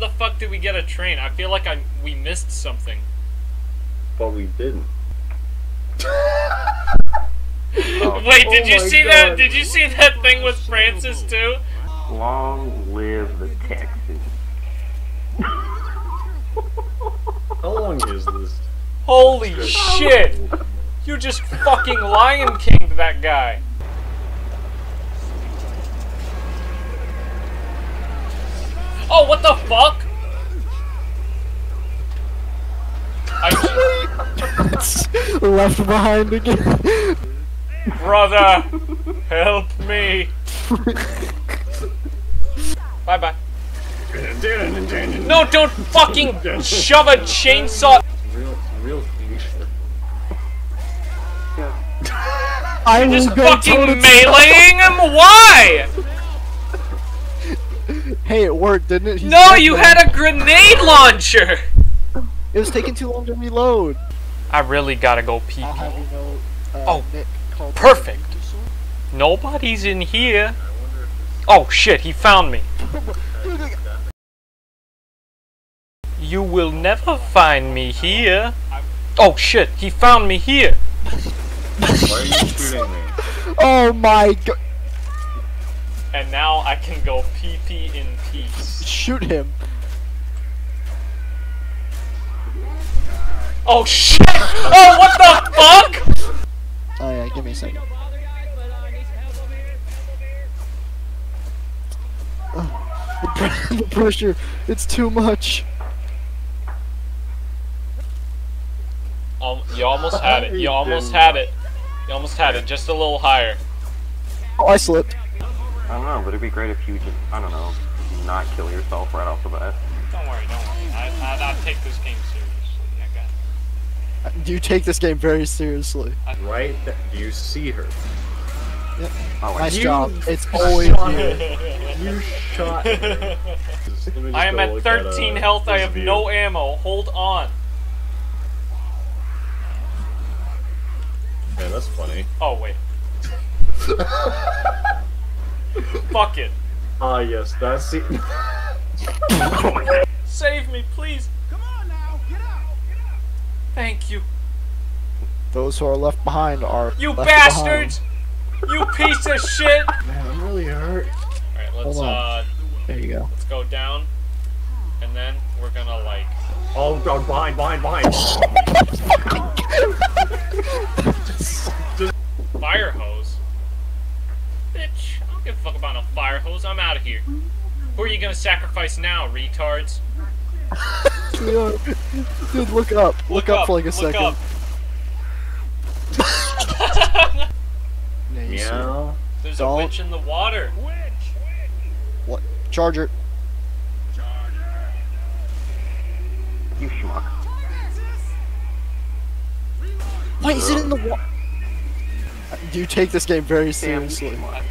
when the fuck did we get a train? I feel like I we missed something. But we didn't. Wait, did Oh you my see that? Did you see that thing with Francis too? Long live the Texans. How long is this? Holy shit! You just fucking Lion Kinged that guy. Oh, what the fuck? I, Left behind again. brother, help me. bye bye. No, don't fucking shove a chainsaw. Real, real. I will Just go fucking toe-to-toe. meleeing him? Why? Hey, it worked, didn't it? He's No, you now. had a grenade launcher. It was taking too long to reload. I really gotta go pee pee. you know. Uh, Oh, Nick perfect. Nobody's in here. Oh shit, he found me. You will never find me here. Oh shit, he found me here. Why are you shooting me? Oh my god! And now I can go pee pee in peace. Shoot him! Oh shit! Oh what the fuck? Oh yeah, give me a second. Ugh, the, pre- the pressure, it's too much. Um, you almost had it. You almost had it. You almost had it. Just a little higher. Oh, I slipped. I don't know, but it'd be great if you just, I don't know, not kill yourself right off the bat. Don't worry, don't worry. I, I, I take this game seriously. I got. it. You take this game very seriously. Right? th- Do you see her? Oh, Nice You job. It's always shot you. You shot her. Just- let me just I am at look 13 uh, health. I have view. no ammo. Hold on. Man, that's funny. Oh wait. Fuck it. Ah, yes, that's it. Save me, please. Come on now, get out, get out. Thank you. Those who are left behind are. You left bastards! You piece of shit! Man, I'm really hurt. Alright, let's Hold on. uh There you go. let's go down. And then we're gonna like Oh, God, behind, behind, behind. fire hose. Bitch, I don't give a fuck about no fire hose. I'm out of here. Who are you gonna sacrifice now, retards? We Dude, look up. Look, up, for like a look second. up. Yeah, you see it. Meow. There's Don't. a witch in the water. Witch! What? Charger. you schmuck. Why is it in the wa- You take this game very seriously. schmuck.